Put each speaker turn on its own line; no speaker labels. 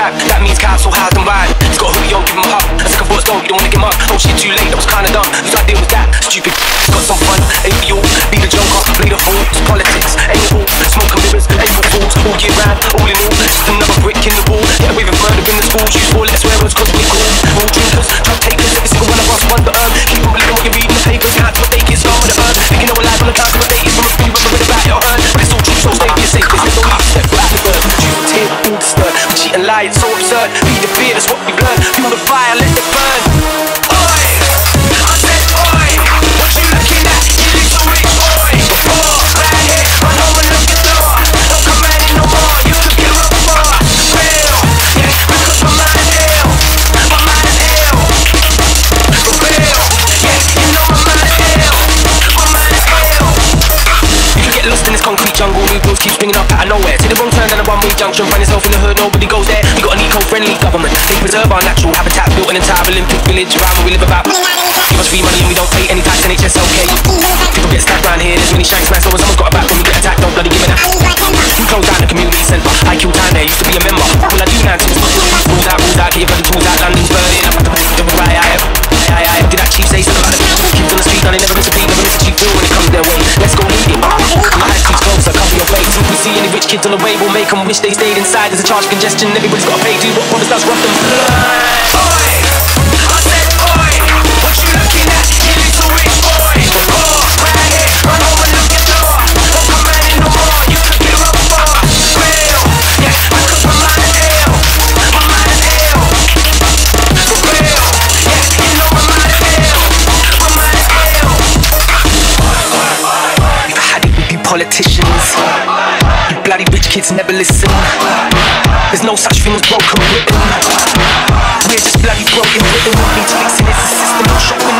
chap, that means castle, house and ride. He's got a hoodie on, give him a hug. I said, let's go, you don't wanna get up. Oh shit, too late, that was kinda dumb. Whose idea was that? Stupid. Got some fun, ain't you. Be the joker, play the fool. It's politics, ain't it all? Smoke and mirrors, April fools, all year round, all in all. Just another brick in the wall. Get away with murder in the schools. Use four letter swear words cause we cool. All drinkers, drug takers, every single one of us won the earn. Keep on believing what you read in the papers. Can't get started with the earn. Thinking no life on the count of a few, Be the fear, that's what we've learned. Lost in this concrete jungle. New bills keep springing up out of nowhere. Take the wrong turn down a one-way junction. Find yourself in the hood, nobody goes there. We got an eco-friendly government. They preserve our natural habitat. Built an entire Olympic village around where we live about. Give us free money and we don't pay any tax. NHS okay. People get stabbed round here. There's many shanks, man. So when someone's got a back when we get attacked, don't bloody give it a. You close down the community centre. I killed down there. Used to be a member. Will I do now? It's rules out, rules out. Get your bloody tools out. London's burning. I'm about to the right. Aye, aye, did that chief say something about the kids on the street? Now they never miss a beat, never miss a cheap feel when it comes their way. Let's go kids on the way, we'll make them wish they stayed inside. There's a charge congestion, everybody's gotta pay. Do what promise does, rough them. Oi! I said! What you looking at? You little rich boy. Here, run no more. You robbed for real. Yeah, my mind's ill. My mind's ill. For real. Yeah, you know my mind's ill. My mind's ill. If I had it, we'd be politicians. Bloody rich kids never listen. There's no such thing as broken Britain. We're just bloody broken Britain. What needs fixing is the system.